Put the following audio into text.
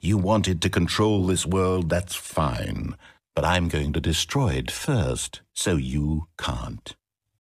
You wanted to control this world, that's fine. But I'm going to destroy it first, so you can't.